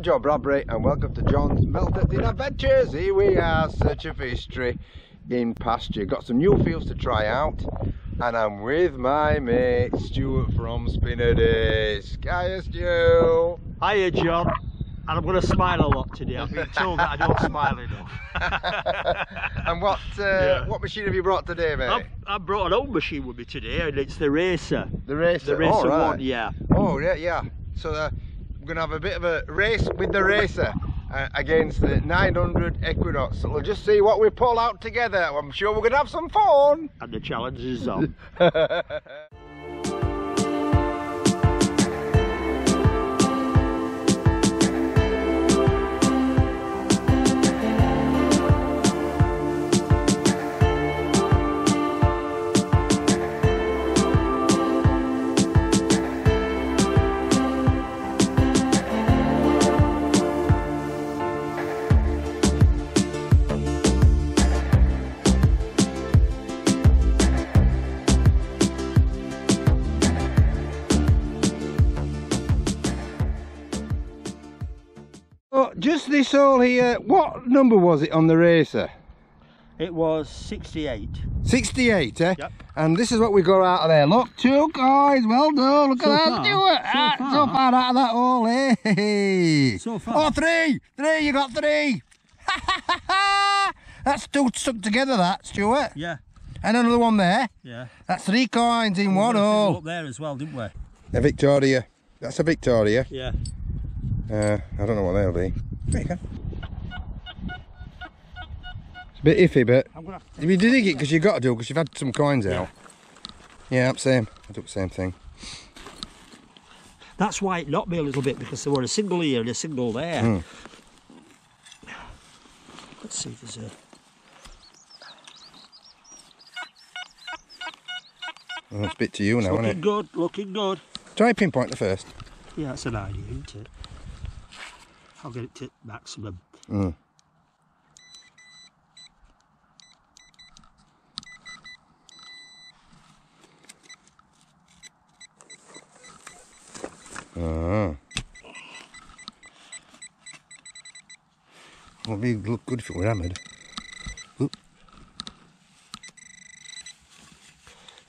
I'm John Bradbury and welcome to John's Melted In Adventures. Here we are, searching for history in pasture. Got some new fields to try out and I'm with my mate Stuart from Spin A Disc. Hiya Stu! Hiya John. And I'm going to smile a lot today. I've been told that I don't smile enough. and what uh, Yeah. what machine have you brought today, mate? I've, I brought an old machine with me today and it's the Racer. the racer. The Racer oh, right. 1, yeah. Oh yeah, yeah. So uh, we're gonna have a bit of a race with the racer uh, against the 900 Equinox. So we'll just see what we pull out together. I'm sure we're gonna have some fun. And the challenge is on. oh, just this all here. What number was it on the racer? It was 68. 68, eh? Yep. And this is what we got out of there. Look, two coins. Well done. Look So at that, far? Stuart. So Ah, far? so far out of that hole, eh? So far? Oh, three. Three. You got three. That's two stuck together, that, Stuart. Yeah, And another one there. yeah. That's three coins in one hole. Up there as well, didn't we? A Victoria. That's a Victoria. Yeah. Uh, I don't know what they'll be. There you go. It's a bit iffy, but I'm have to if you dig it, because you've got to do, it because you've had some coins out. Yeah, same. I do the same thing. That's why it knocked me a little bit because there were a single here and a single there. Hmm. Let's see if there's a. Oh, it's a bit to you now, isn't looking it? good, looking good. Try pinpoint the first. Yeah, that's an idea, isn't it? I'll get it to maximum. Mm. Ah. Well, be look good if it were hammered.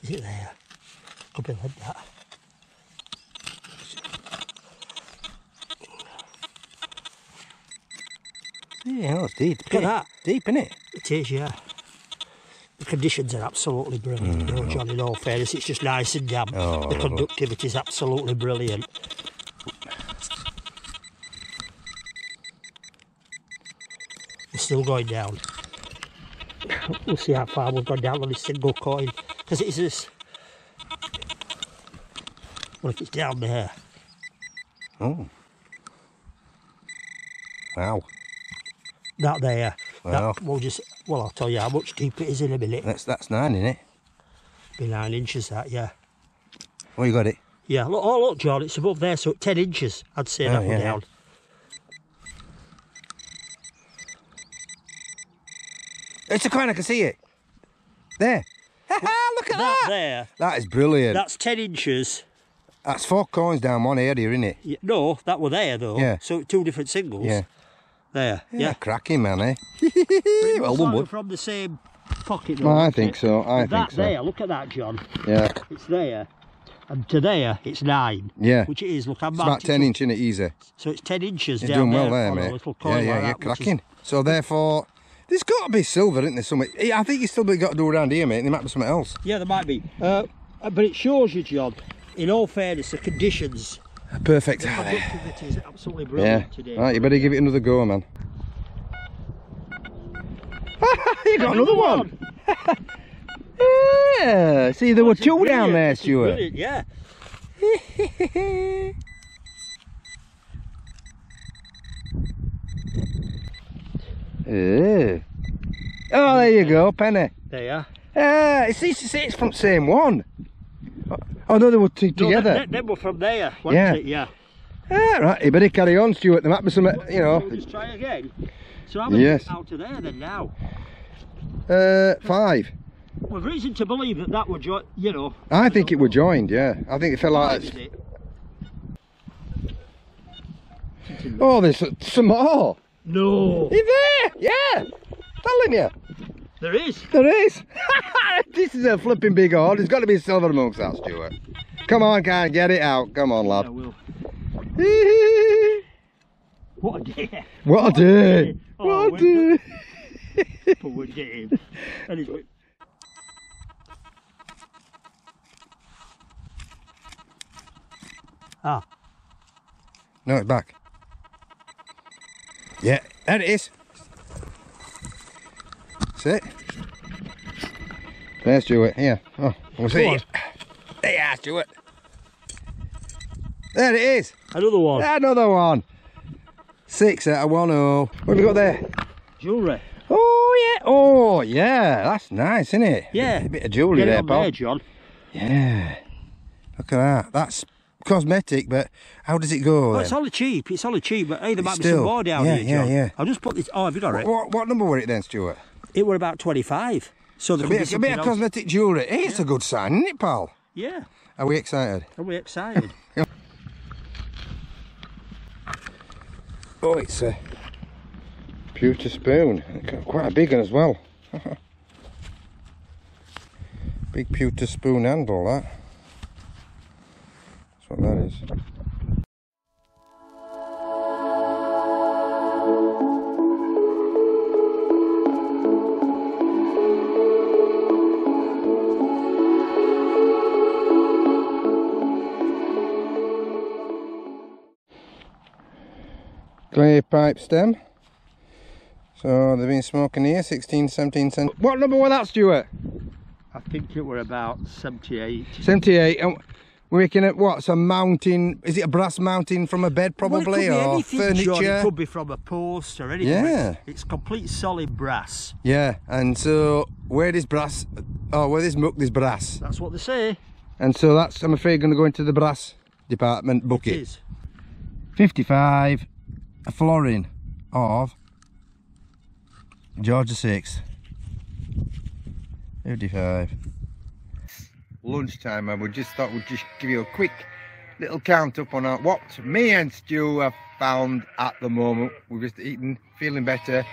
Is it there? Could be like that. Yeah, that's deep. Look at that. Deep, innit? It is, yeah. The conditions are absolutely brilliant, mm, you know, John, in all fairness. It's just nice and damp. Oh, the conductivity is absolutely brilliant. We're still going down. We'll see how far we've gone down on this single coin. Because it is this. Well, if it's down there. Oh. Wow. That there. Well, That, we'll just. Well, I'll tell you how much deep it is in a minute. That's that's nine, innit? Be nine inches, that, yeah. Oh, you got it. Yeah, look, oh look, John, it's above there, so 10 inches, I'd say Oh, that one yeah, yeah. down. It's a coin, I can see it. There. Look at That that. there, That is brilliant. that's 10 inches. That's four coins down one area, isn't it? Yeah, no, that were there though. Yeah. So two different singles. Yeah. There. Yeah, Yeah. cracking, man, eh? Well done, bud. From the same pocket. Though, I think it? so. I But think that so. there, look at that, John. Yeah. It's there. And to there, it's nine. Yeah. Which it is. Look, I'm It's about marked it 10 up. inch, innit? Easy. So it's 10 inches You're down doing well there, there, mate. Yeah, yeah, like yeah, that, which is- cracking. So therefore, there's got to be silver, isn't there? Something. I think you still got to do around here, mate. There might be something else. Yeah, there might be. Uh, but it shows you, John, in all fairness, the conditions, Perfect. the conductivity is absolutely Yeah. brilliant today. Right, you better give it another go, man. you got another one. yeah. See, there were two down there, Stuart. brilliant, Yeah. Yeah. Oh, there you go, penny. There you are. Ah, it's, it's, it's from the same one. Oh no, they were t- No, together. Them, them were from there, Yeah. it? Yeah. Ah, right, you better carry on, Stuart. There might be some, uh, you know. We'll just try again. So how many Yes. out of there then now? Uh, five. We've reason to believe that that would, jo- you know. I think it were joined, yeah. I think it fell out. five, is it? in there. Oh, there's some more. No. You there? Yeah. Telling you. There is. There is. this is a flipping big horde. It's got to be silver amongst that, Stuart. Come on, can't get it out. Come on, I lad. will. What a day. what a day. Oh, What a day. Poor Dave. Anyway. Ah, No, it's back. Yeah, there it is. That's it. There's Stuart. Here. Oh, we'll see. on. There you are, There it is. another one. Another one. Six out of one oh. What have we got there? Jewellery. Oh yeah. Oh yeah. That's nice, isn't it? Yeah. A bit of jewellery there, pal. there, John. Yeah. Look at that. That's cosmetic, but how does it go Well, it's only cheap. It's only cheap, but hey, there might be some more down yeah, here, yeah, John. yeah. I'll just put this. Oh, have you got it? What, what number were it then, Stuart? It were about 25. So there A could be bit, a bit of cosmetic jewellery. Hey, it's a good sign, isn't it, pal? Yeah. Are we excited? Are we excited? Oh, it's a pewter spoon. Quite a big one as well. big pewter spoon handle, that. That's what that is. Clay pipe stem. So they've been smoking here, 16, 17 cent. What number was that, Stuart? I think it were about 78. 78. And we're looking at what's a mounting? Is it a brass mounting from a bed, probably, well, it could or be anything, furniture? John. It could be from a post or anything. Yeah. It's complete solid brass. Yeah, and so where this brass? Oh, where this muck, this brass, That's what they say. and so that's I'm afraid going to go into the brass department It bucket. is. 55, a florin of George VI. 55. Lunchtime, I would just thought we'd just give you a quick little count up on what me and Stu have found at the moment. We've just eaten, feeling better.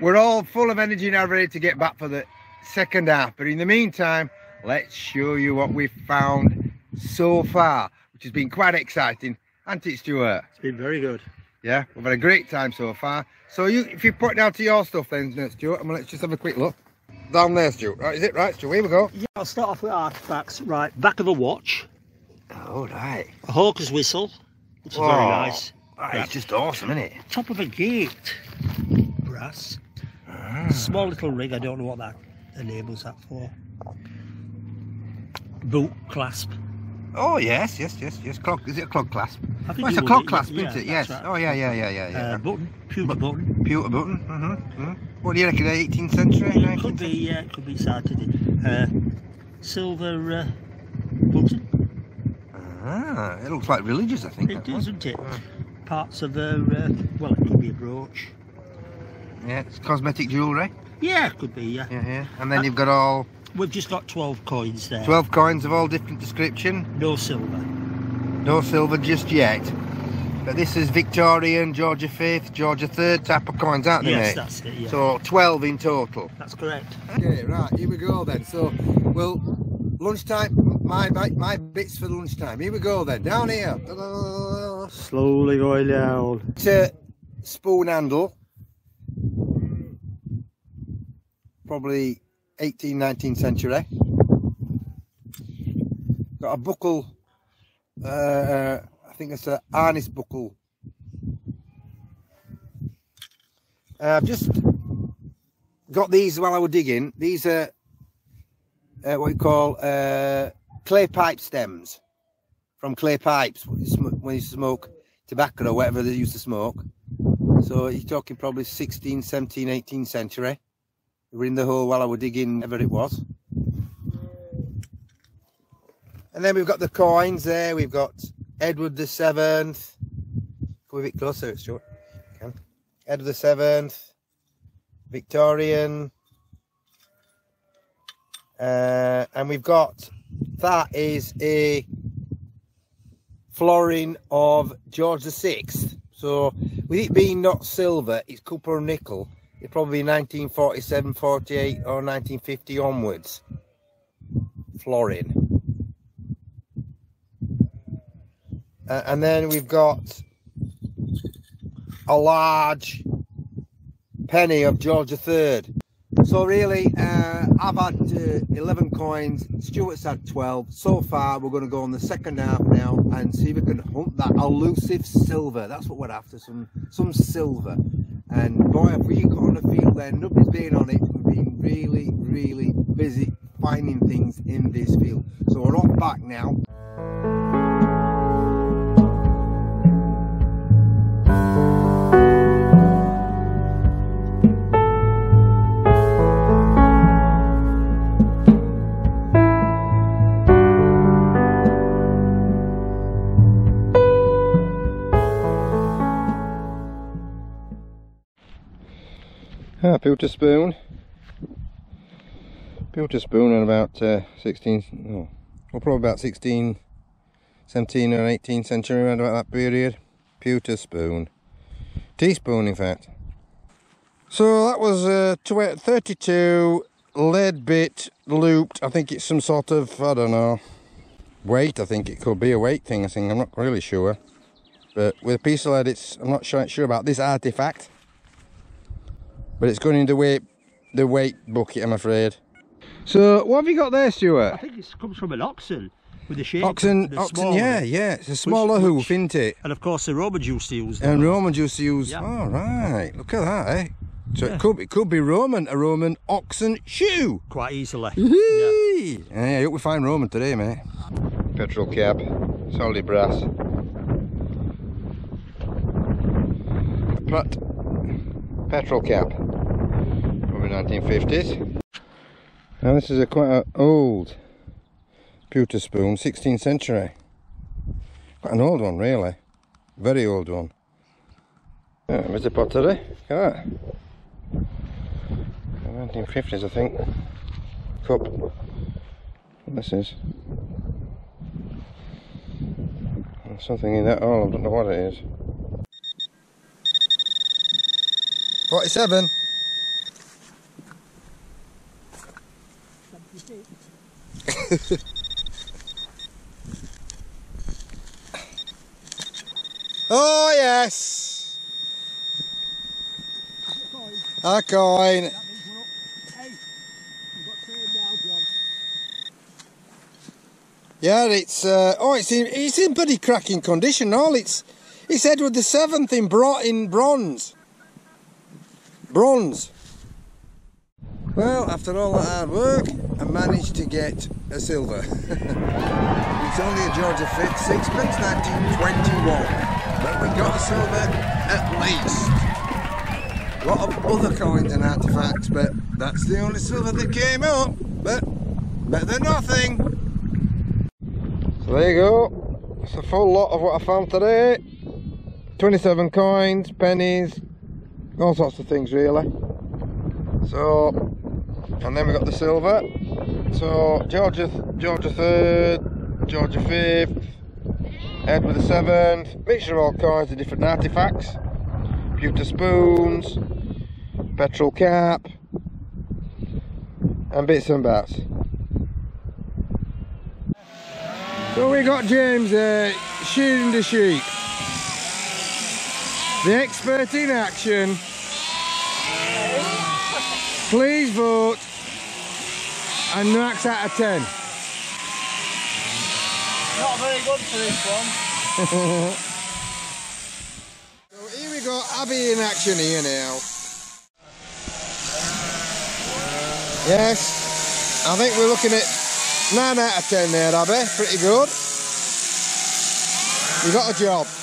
We're all full of energy now, ready to get back for the second half. But in the meantime, let's show you what we've found so far, which has been quite exciting. Hasn't it, Stuart? It's been very good. Yeah, we've had a great time so far. So you, if you put down to your stuff then, Stuart, and let's just have a quick look. Down there, Stuart. Right, is it right, Stuart? Here we go. Yeah, I'll start off with artifacts. Right, back of a watch, Oh, right. a hawker's whistle, which is very nice. Right, It's just awesome, isn't it? Top of a gate, brass. Ah. Small little rig. I don't know what that enables that for. Boot clasp. Oh, yes, yes, yes, yes. Clog, is it a clog clasp? I think Oh, it's a clog will- clasp, yeah, isn't it? Yes. right. Oh, yeah, yeah, yeah, yeah, yeah. Uh, button, pewter button. Pewter button. Mm-hmm. mm What do you reckon? 18th century? It 19th could be, yeah, it could be started. Uh, silver uh, button. Ah, it looks like religious, I think. It does, doesn't it? Parts of a, uh, well, it could be a brooch. Yeah, it's cosmetic jewellery. Yeah, it could be, yeah. Yeah, yeah. And then you've got all We've just got 12 coins there. 12 coins of all different description. No silver. No silver just yet. But this is Victorian, Georgia 5th, Georgia 3rd type of coins, aren't they, Yes, mate? that's it, yeah. So 12 in total. that's correct. Okay, right, here we go then. So, well, lunchtime, my, my, my bits for lunchtime. Here we go then, down here. Slowly going down. It's a spoon handle. Probably 18th, 19th century. Got a buckle. Uh, I think it's a harness buckle. Uh, I've just got these while I was digging. These are uh, what you call uh, clay pipe stems from clay pipes when you, sm- when you smoke tobacco or whatever they used to smoke. So you're talking probably 16th, 17th, 18th century. They were in the hole while I was digging, whatever it was. And then we've got the coins there. We've got Edward the Seventh. Come a bit closer, Stuart. Can. Edward the Seventh, Victorian, uh, and we've got that is a florin of George the Sixth. So with it being not silver, it's copper nickel. It's probably 1947, 48 or 1950 onwards. Florin. Uh, and then we've got a large penny of George III. So really, uh, I've had uh, 11 coins, Stuart's had 12. So far, we're going to go on the second half now and see if we can hunt that elusive silver. That's what we're after, some some silver. And boy, have we got on the field there, nobody's been on it. We've been really, really busy finding things in this field. So we're off back now. Ah, built a spoon. Built a spoon in about uh, 16, no, well probably about 16, 17 or 18th century, around about that period. Pewter spoon. Teaspoon in fact. So that was uh, 32 lead bit looped. I think it's some sort of, I don't know, weight. I think it could be a weight thing. I think I'm not really sure. But with a piece of lead, it's I'm not sure, sure about this artifact. But it's going in the weight, the weight bucket, I'm afraid. So, what have you got there, Stuart? I think it comes from an oxen with the shape. Oxen, the oxen, small yeah, yeah. It's a smaller which- hoof, isn't it? And of course the Roman used to use And them. Roman used to use. Yeah. Oh, right. Look at that, eh? So Yeah. it could it could be Roman, a Roman oxen shoe. quite easily. Yee! Yeah, I hope we find Roman today, mate. Petrol cab, solid brass. Pratt petrol cab, probably 1950s. Now this is a quite a old pewter spoon, 16th century. Quite an old one, really. Very old one. Yeah, Mr. Pottery, look at that. 1950s, I think. Cup. This is. There's something in that hole, I don't know what it is. 47. oh yes! A coin. Yeah, it's uh, oh, it's in it's in pretty cracking condition. All it's it's Edward the Seventh in bro in bronze. Bronze. Well, after all that hard work, I managed to get a silver. it's only a Georgia Fit, sixpence, 1921, but we got a silver at least. A lot of other coins and artifacts, but that's the only silver that came up. But better than nothing. So there you go. It's a full lot of what I found today. 27 coins, pennies, all sorts of things really. So, and then we got the silver. So Georgia, Georgia third, Georgia fifth, Edward the seventh, mixture of all kinds of different artifacts, pewter spoons, petrol cap, and bits and bats. So we got James uh, shooting the sheep. The expert in action. Please vote. And max out of 10. Not very good for this one. So here we got Abby in action here now. Yes, I think we're looking at 9 out of 10 there, Abby. Pretty good. You got a job.